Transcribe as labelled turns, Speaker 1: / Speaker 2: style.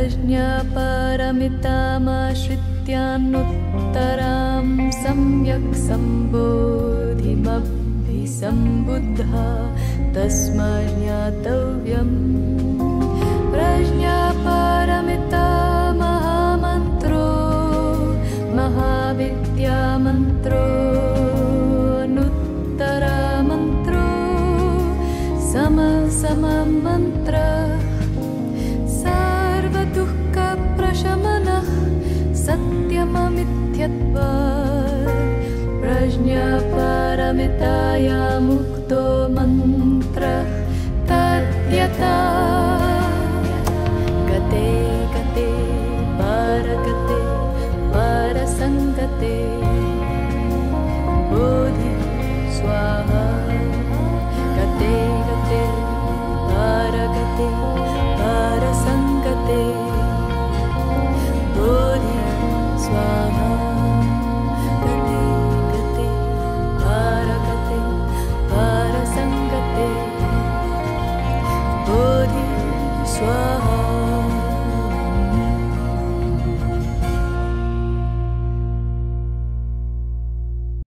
Speaker 1: प्रज्ञापरमितामाश्रित्यान्नुत्तरां सम्यक् सम्बोधिमभिसम्बुद्धा तस्मै ज्ञातव्यम् प्रज्ञापरमिता महामन्त्रो महाविद्यामन्त्रो नुत्तरामन्त्रो सम सत्यममिथ्यत्वा प्रज्ञापरमिताया मुक्तो soit